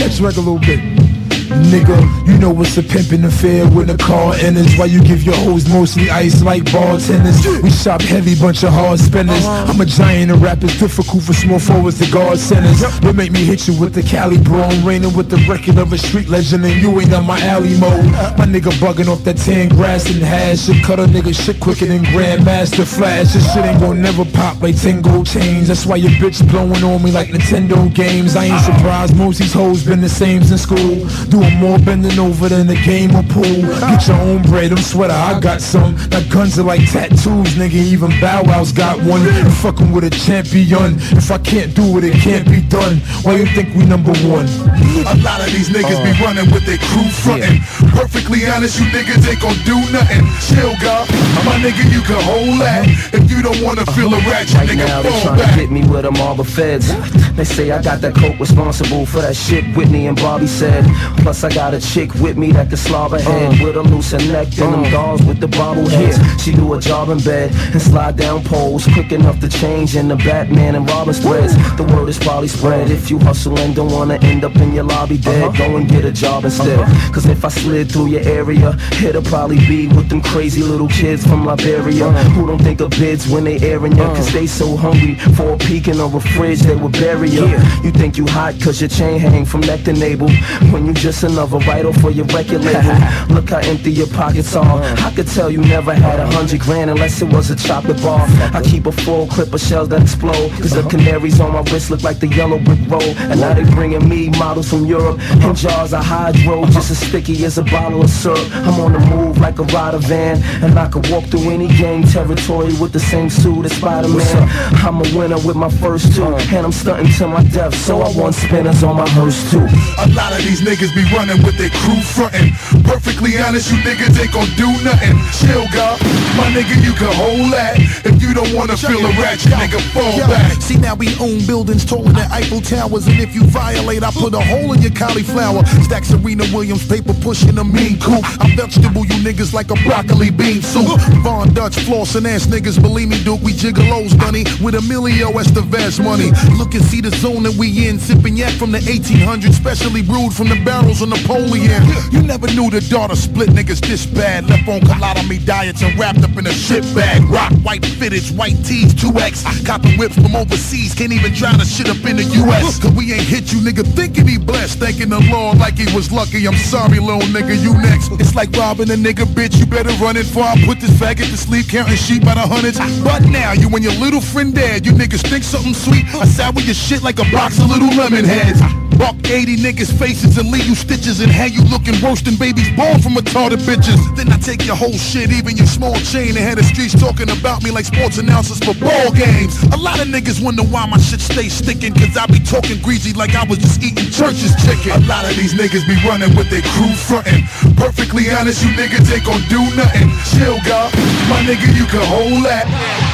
catch the a little bit. Nigga, you know what's a pimpin' affair when the car enters Why you give your hoes mostly ice like bartenders? We shop heavy, bunch of hard spenders uh-huh. I'm a giant of rap, it's difficult for small forwards to guard centers. What make me hit you with the Cali Braun Raining with the record of a street legend and you ain't on my alley mode. Uh-huh. My nigga bugging off that tan grass and hash. Should cut a nigga shit quicker than Grandmaster Flash. This shit ain't gon' never pop like 10 gold chains. That's why your bitch blowing on me like Nintendo games. I ain't uh-huh. surprised most these hoes been the same since school Doing more bending over than the game of pool Get your own bread, I'm sweater, I got some Now guns are like tattoos, nigga, even Bow Wow's got one You fucking with a champion If I can't do it, it can't be done Why you think we number one? A lot of these niggas be uh. running with their crew frontin'. Perfectly honest, you niggas ain't gon' do nothing. Chill, God. My nigga, you can hold that. If you don't wanna uh-huh. feel a ratchet, Right nigga, now they fall trying to back. get me with them all the feds. They say I got that coke responsible for that shit Whitney and Bobby said. Plus I got a chick with me that can slob her head uh. with a looser neck than them uh. dolls with the bobbleheads. She do a job in bed and slide down poles quick enough to change in the Batman and Robin spreads. The word is probably spread if you hustle and don't wanna end up in your lobby dead. Uh-huh. Go and get a job instead. Uh-huh. Cause if I slid through your area, it'll probably be with them crazy little kids from Liberia uh. who don't think of bids when they airing ya. Cause they so hungry for a peek in a fridge they will bury ya. You think you hot cause your chain hang from neck to navel when you just another writer for your record label. Look how empty your pockets are. I could tell you never had a hundred grand unless it was a chocolate bar. I keep a full clip of shells that explode. Cause the canaries on my wrist look like the yellow brick road. And now they bringing me models from Europe in jars of hydro, just as sticky as a bottle of syrup. I'm on the move like a Ryder van, and I could walk through any gang territory with the same suit as Spider-Man. I'm a winner with my first two, and I'm stunting to my death, so I want spinners on my hearse too. A lot of these niggas be running with their crew frontin'. Perfectly honest, you niggas ain't gon' do nothing. Chill, God. My nigga, you can hold that. If you don't wanna feel a ratchet, nigga, fall Yo, back. See now we own buildings taller than Eiffel Towers And if you violate, I put a hole in your cauliflower Stack Serena Williams paper pushing a mean coupe I'm vegetable you niggas like a broccoli bean soup Von Dutch flossing ass niggas, believe me Duke We gigolos, dunny, with Emilio Estevez money Look and see the zone that we in Sipping yak from the 1800s, specially brewed from the of Napoleon. You never knew the daughter split niggas this bad. Left on me diets and wrapped up in a shit bag. Rock white fitteds, white tees, 2X Copping whips from overseas, can't even try to shit up in the US Cause we ain't hit you nigga thinking he blessed. Thanking the Lord like he was lucky. I'm sorry little nigga, you next. It's like robbing a nigga bitch, you better run it Before I put this faggot to sleep counting sheep by the hundreds. But now, you and your little friend dead. You niggas think something sweet. I with your shit like a box of little lemon heads Buck 80 niggas faces and leave you stitches And have you looking worse than babies born from retarded bitches Then I take your whole shit, even your small chain And had the streets talking about me like sports announcers for ball games A lot of niggas wonder why my shit stay sticking Cause I be talking greasy like I was just eating church's chicken A lot of these niggas be running with their crew frontin'. Perfectly honest, you niggas ain't gon' do nothing. Chill, God. My nigga, you can hold that.